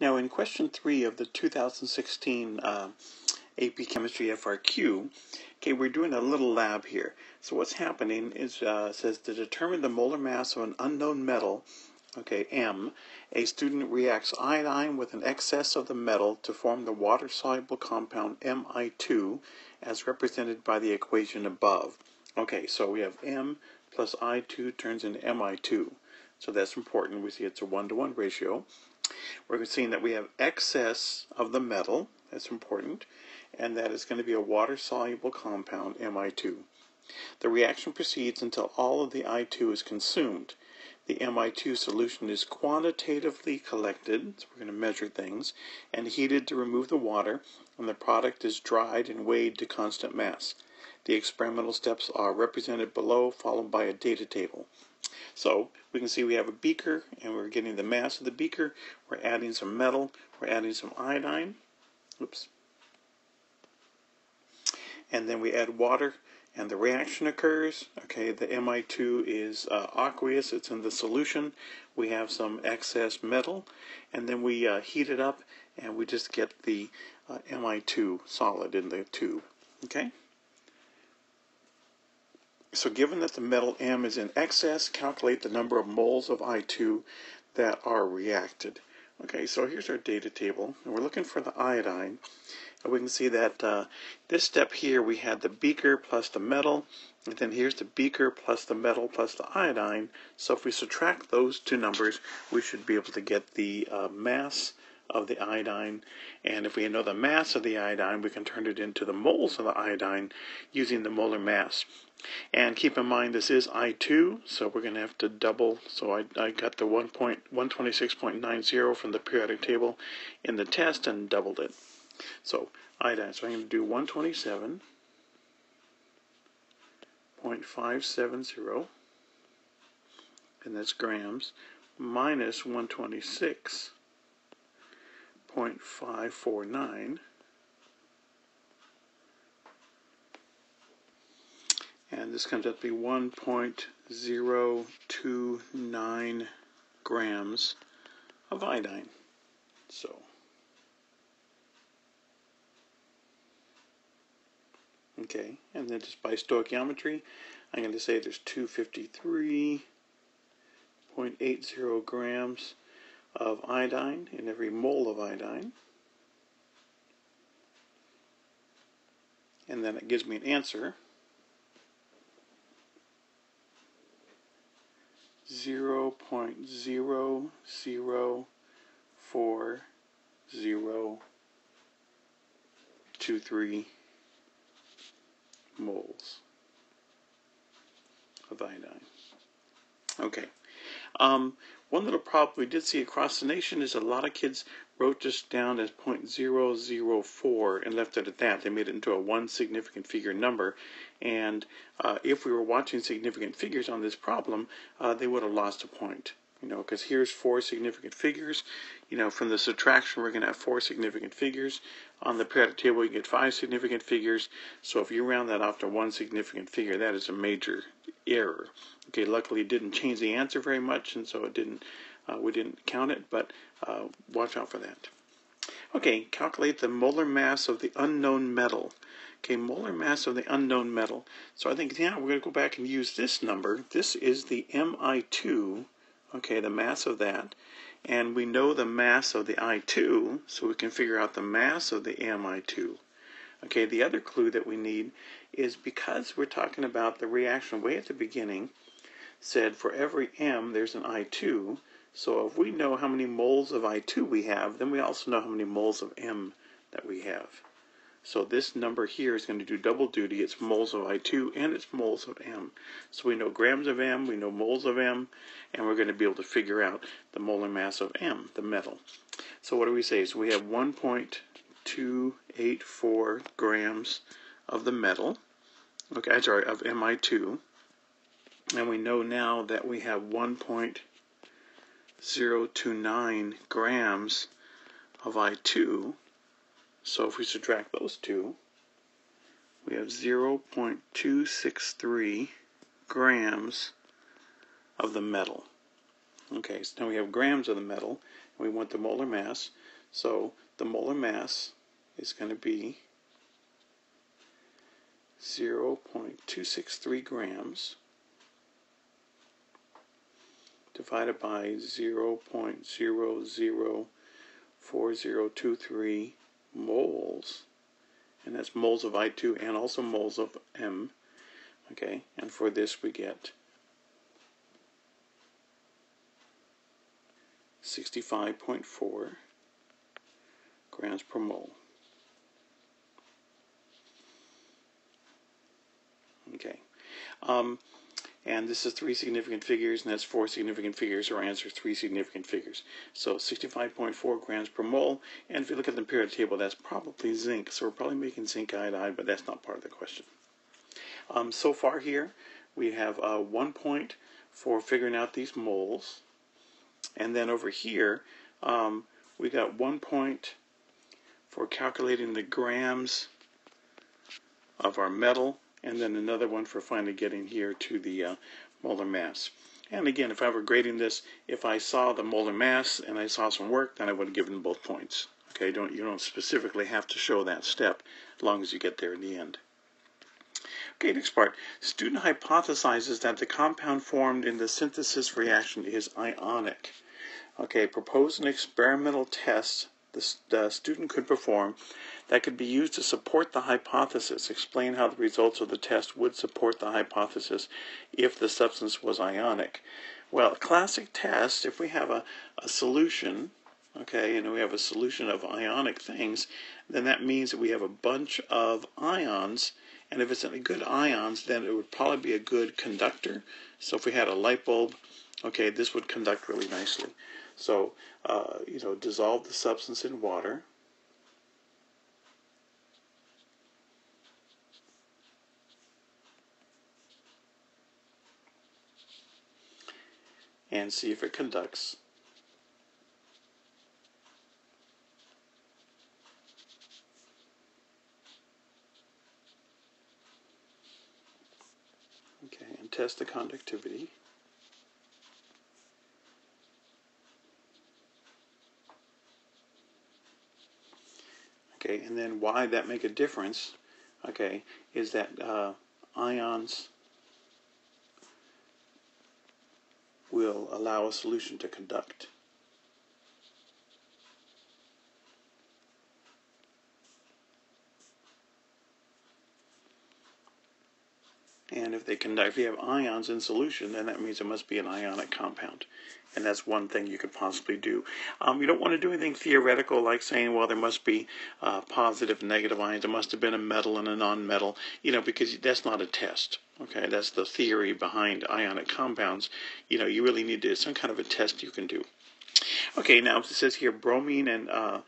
Now, in question three of the 2016 uh, AP Chemistry FRQ, okay, we're doing a little lab here. So what's happening is uh, says to determine the molar mass of an unknown metal, okay, M, a student reacts iodine with an excess of the metal to form the water-soluble compound Mi2, as represented by the equation above. Okay, so we have M plus I2 turns into Mi2. So that's important. We see it's a one-to-one ratio. We're seeing that we have excess of the metal. That's important. And that is going to be a water-soluble compound, Mi2. The reaction proceeds until all of the I2 is consumed. The Mi2 solution is quantitatively collected, so we're going to measure things, and heated to remove the water, and the product is dried and weighed to constant mass. The experimental steps are represented below, followed by a data table. So we can see we have a beaker and we're getting the mass of the beaker. We're adding some metal. We're adding some iodine. Oops. And then we add water and the reaction occurs. Okay, the Mi2 is uh, aqueous. It's in the solution. We have some excess metal and then we uh, heat it up and we just get the uh, Mi2 solid in the tube. Okay. So given that the metal M is in excess, calculate the number of moles of I2 that are reacted. Okay, so here's our data table, and we're looking for the iodine. And we can see that uh, this step here, we had the beaker plus the metal, and then here's the beaker plus the metal plus the iodine. So if we subtract those two numbers, we should be able to get the uh, mass of the iodine. And if we know the mass of the iodine, we can turn it into the moles of the iodine using the molar mass. And keep in mind this is I2, so we're going to have to double. So I, I got the 1.126.90 from the periodic table in the test and doubled it. So iodine, so I'm going to do 127.570, and that's grams, minus 126 0.549 and this comes out to be 1.029 grams of iodine. So okay, and then just by stoichiometry, I'm going to say there's 253.80 grams of iodine in every mole of iodine. And then it gives me an answer. 0 0.0040023 moles of iodine. Okay. Um, one little problem we did see across the nation is a lot of kids wrote this down as 0.004 and left it at that. They made it into a one significant figure number. And uh, if we were watching significant figures on this problem, uh, they would have lost a point. You know, because here's four significant figures. You know, from the subtraction, we're going to have four significant figures. On the periodic table, you get five significant figures. So if you round that off to one significant figure, that is a major error. Okay, luckily it didn't change the answer very much, and so it didn't. Uh, we didn't count it, but uh, watch out for that. Okay, calculate the molar mass of the unknown metal. Okay, molar mass of the unknown metal. So I think now we're going to go back and use this number. This is the Mi2, okay, the mass of that. And we know the mass of the I2, so we can figure out the mass of the Mi2. Okay, the other clue that we need is because we're talking about the reaction way at the beginning, said for every m there's an I2. So if we know how many moles of I2 we have, then we also know how many moles of m that we have. So this number here is going to do double duty. It's moles of I2 and it's moles of M. So we know grams of M, we know moles of M, and we're going to be able to figure out the molar mass of M, the metal. So what do we say? So we have 1.284 grams of the metal, okay, sorry, of Mi2. And we know now that we have 1.029 grams of I2. So if we subtract those two, we have 0.263 grams of the metal. Okay, so now we have grams of the metal. and We want the molar mass. So the molar mass is going to be 0.263 grams divided by 0.004023 moles, and that's moles of I2 and also moles of M. Okay, and for this we get 65.4 grams per mole. Okay. Um, and this is three significant figures, and that's four significant figures. Our answer is three significant figures. So 65.4 grams per mole. And if you look at the periodic table, that's probably zinc. So we're probably making zinc iodide, but that's not part of the question. Um, so far here, we have uh, one point for figuring out these moles. And then over here, um, we got one point for calculating the grams of our metal and then another one for finally getting here to the uh, molar mass. And again, if I were grading this, if I saw the molar mass and I saw some work, then I would have given both points. Okay, don't you don't specifically have to show that step as long as you get there in the end. Okay, next part. Student hypothesizes that the compound formed in the synthesis reaction is ionic. Okay, propose an experimental test the, the student could perform that could be used to support the hypothesis. Explain how the results of the test would support the hypothesis if the substance was ionic. Well, classic test, if we have a, a solution, okay, and we have a solution of ionic things, then that means that we have a bunch of ions, and if it's a good ions, then it would probably be a good conductor. So if we had a light bulb, okay, this would conduct really nicely. So, uh, you know, dissolve the substance in water. And see if it conducts. Okay, and test the conductivity. Okay, and then why that make a difference, okay, is that uh, ions will allow a solution to conduct. And if they conduct, if you have ions in solution, then that means it must be an ionic compound. And that's one thing you could possibly do. Um, you don't want to do anything theoretical like saying, well, there must be uh, positive and negative ions. There must have been a metal and a non-metal, you know, because that's not a test. Okay, that's the theory behind ionic compounds. You know, you really need to some kind of a test you can do. Okay, now it says here bromine and uh,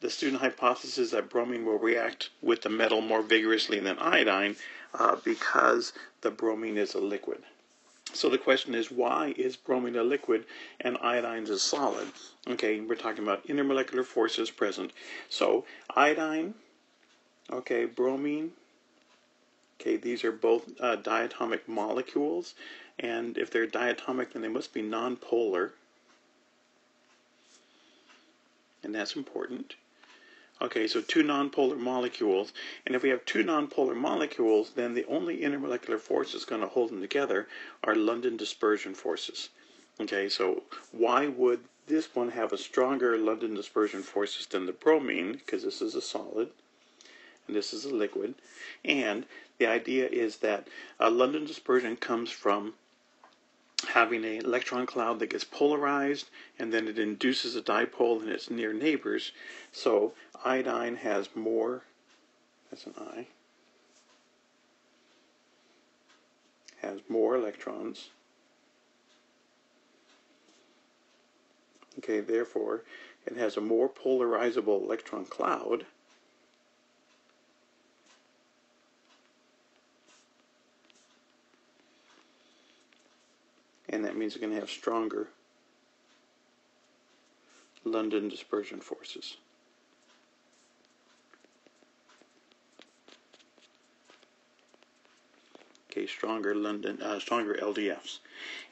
the student hypothesis that bromine will react with the metal more vigorously than iodine uh, because the bromine is a liquid. So the question is, why is bromine a liquid and iodine is a solid? Okay, we're talking about intermolecular forces present. So iodine, okay, bromine, okay, these are both uh, diatomic molecules, and if they're diatomic, then they must be nonpolar, and that's important. Okay, so two nonpolar molecules, and if we have two nonpolar molecules, then the only intermolecular force that's going to hold them together are London dispersion forces. Okay, so why would this one have a stronger London dispersion forces than the bromine? Because this is a solid, and this is a liquid. And the idea is that uh, London dispersion comes from having an electron cloud that gets polarized and then it induces a dipole in its near neighbors. So iodine has more, that's an I, has more electrons. Okay, therefore it has a more polarizable electron cloud. And that means it's going to have stronger London dispersion forces. Okay, stronger London, uh, stronger LDFs,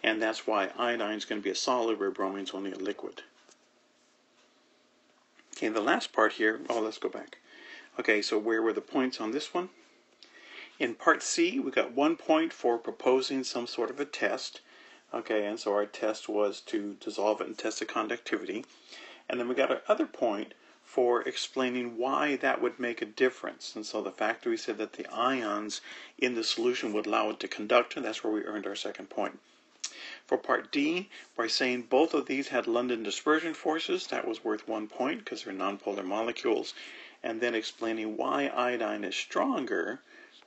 and that's why iodine is going to be a solid where bromine is only a liquid. Okay, the last part here, oh, let's go back. Okay, so where were the points on this one? In part C, we got one point for proposing some sort of a test. Okay, and so our test was to dissolve it and test the conductivity. And then we got our other point for explaining why that would make a difference. And so the fact that we said that the ions in the solution would allow it to conduct, and that's where we earned our second point. For part D, by saying both of these had London dispersion forces, that was worth one point because they're nonpolar molecules. And then explaining why iodine is stronger,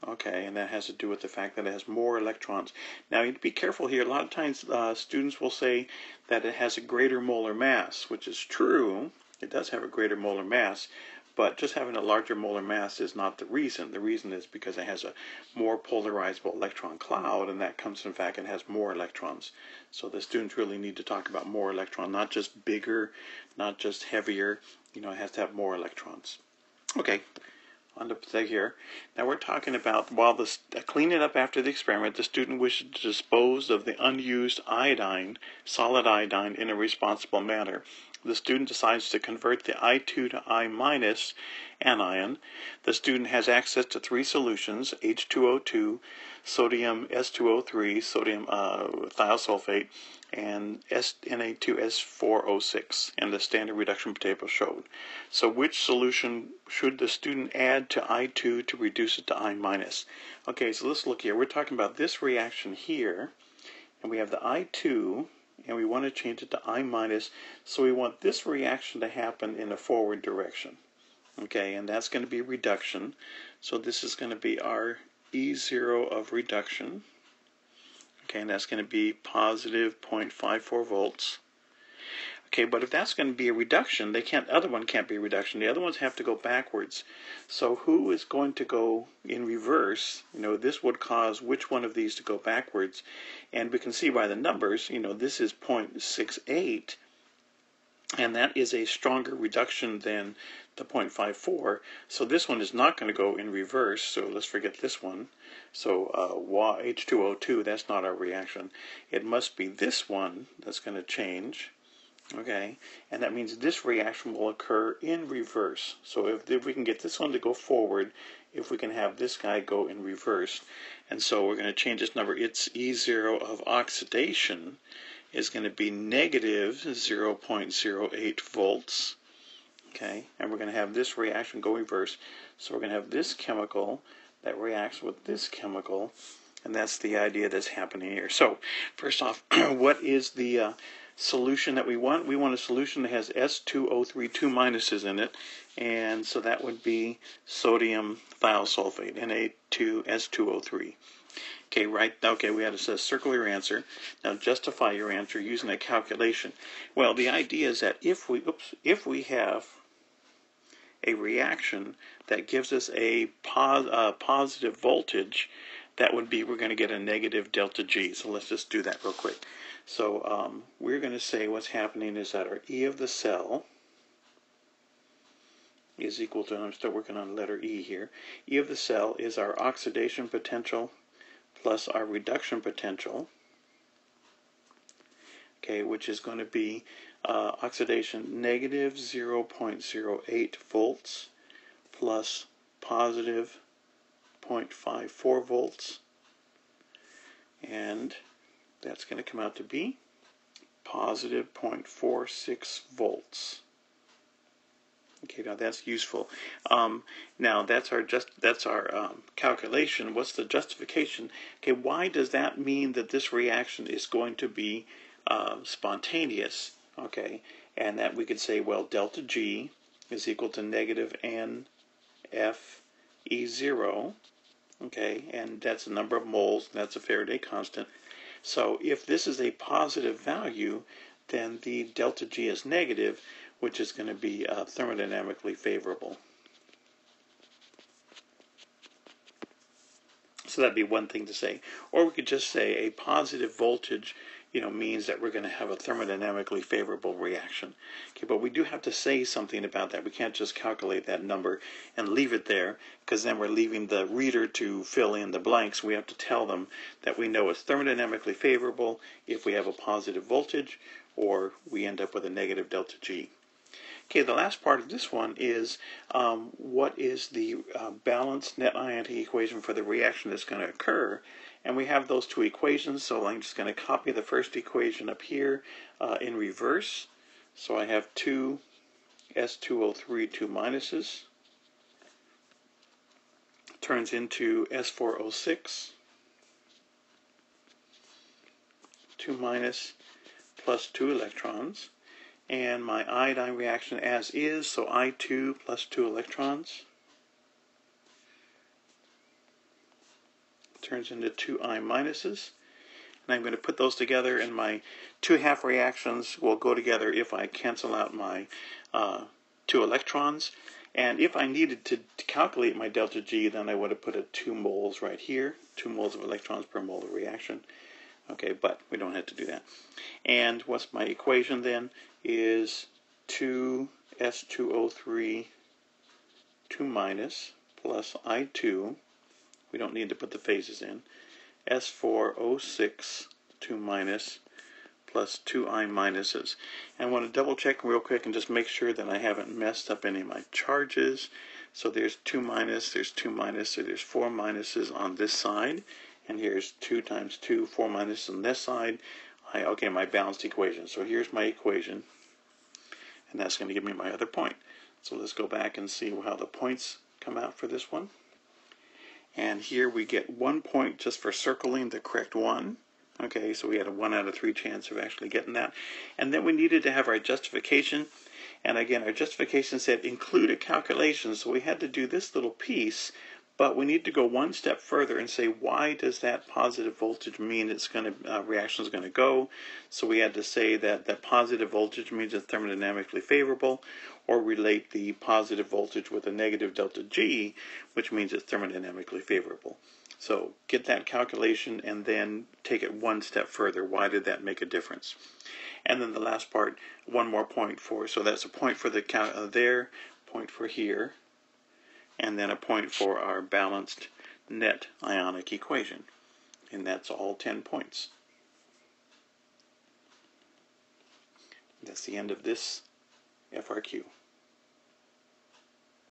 okay, and that has to do with the fact that it has more electrons. Now, you need to be careful here. A lot of times uh, students will say that it has a greater molar mass, which is true, it does have a greater molar mass, but just having a larger molar mass is not the reason. The reason is because it has a more polarizable electron cloud, and that comes from the fact it has more electrons. So the students really need to talk about more electron, not just bigger, not just heavier. You know, it has to have more electrons. Okay, on to play here. Now we're talking about while the uh, cleaning up after the experiment, the student wishes to dispose of the unused iodine, solid iodine, in a responsible manner the student decides to convert the I2 to I minus anion, the student has access to three solutions, H2O2, sodium S2O3, sodium uh, thiosulfate, and Na2S4O6, and the standard reduction table showed. So which solution should the student add to I2 to reduce it to I minus? Okay, so let's look here. We're talking about this reaction here, and we have the I2 and we want to change it to I minus. So we want this reaction to happen in a forward direction. Okay, and that's going to be reduction. So this is going to be our E0 of reduction. Okay, and that's going to be positive 0.54 volts. Okay, but if that's going to be a reduction, they can't. Other one can't be a reduction. The other ones have to go backwards. So who is going to go in reverse? You know, this would cause which one of these to go backwards, and we can see by the numbers. You know, this is 0.68, and that is a stronger reduction than the 0.54. So this one is not going to go in reverse. So let's forget this one. So uh, H2O2, that's not our reaction. It must be this one that's going to change okay and that means this reaction will occur in reverse. So if, if we can get this one to go forward if we can have this guy go in reverse and so we're going to change this number its E0 of oxidation is going to be negative 0.08 volts okay? And we're going to have this reaction go reverse. So we're going to have this chemical that reacts with this chemical and that's the idea that's happening here. So first off what is the uh, solution that we want. We want a solution that has S2O3, two minuses in it, and so that would be sodium thiosulfate, Na2S2O3. Okay, right, okay, we had to circle your answer. Now justify your answer using a calculation. Well, the idea is that if we, oops, if we have a reaction that gives us a pos, uh, positive voltage, that would be, we're going to get a negative delta G. So let's just do that real quick. So um, we're going to say what's happening is that our E of the cell is equal to, I'm still working on letter E here, E of the cell is our oxidation potential plus our reduction potential, okay, which is going to be uh, oxidation negative 0.08 volts plus positive 0.54 volts. And that's going to come out to be positive 0.46 volts. Okay, now that's useful. Um, now that's our just that's our um, calculation. What's the justification? Okay, why does that mean that this reaction is going to be uh, spontaneous? Okay, and that we could say, well, delta G is equal to negative N F E zero. Okay, and that's the number of moles. And That's a Faraday constant. So if this is a positive value, then the delta G is negative, which is going to be uh, thermodynamically favorable. So that'd be one thing to say. Or we could just say a positive voltage you know, means that we're going to have a thermodynamically favorable reaction. Okay, but we do have to say something about that. We can't just calculate that number and leave it there, because then we're leaving the reader to fill in the blanks. We have to tell them that we know it's thermodynamically favorable if we have a positive voltage, or we end up with a negative delta G. Okay, the last part of this one is um, what is the uh, balanced net ionic equation for the reaction that's going to occur. And we have those two equations, so I'm just going to copy the first equation up here uh, in reverse. So I have two S2O3, two minuses, turns into S4O6, 2 minus plus 2 electrons. And my iodine reaction as is, so I2 plus 2 electrons turns into two I minuses. And I'm going to put those together, and my two half reactions will go together if I cancel out my uh, two electrons. And if I needed to, to, calculate my delta G, then I would have put a 2 moles right here, 2 moles of electrons per mole of reaction. Okay, but we don't have to do that. And what's my equation then? Is 2S2O3 2 minus plus I2. We don't need to put the phases in. S4O6 2 minus plus 2i minuses. And I want to double check real quick and just make sure that I haven't messed up any of my charges. So there's 2 minus, there's 2 minus, so there's 4 minuses on this side and here's 2 times 2, 4 minus on this side. I, okay, my balanced equation. So here's my equation, and that's going to give me my other point. So let's go back and see how the points come out for this one. And here we get one point just for circling the correct one. Okay, so we had a 1 out of 3 chance of actually getting that. And then we needed to have our justification. And again, our justification said include a calculation. So we had to do this little piece but we need to go one step further and say, why does that positive voltage mean it's going to uh, reaction is going to go? So we had to say that that positive voltage means it's thermodynamically favorable, or relate the positive voltage with a negative delta G, which means it's thermodynamically favorable. So get that calculation and then take it one step further. Why did that make a difference? And then the last part, one more point for, so that's a point for the uh, there, point for here, and then a point for our balanced net ionic equation. And that's all 10 points. That's the end of this FRQ.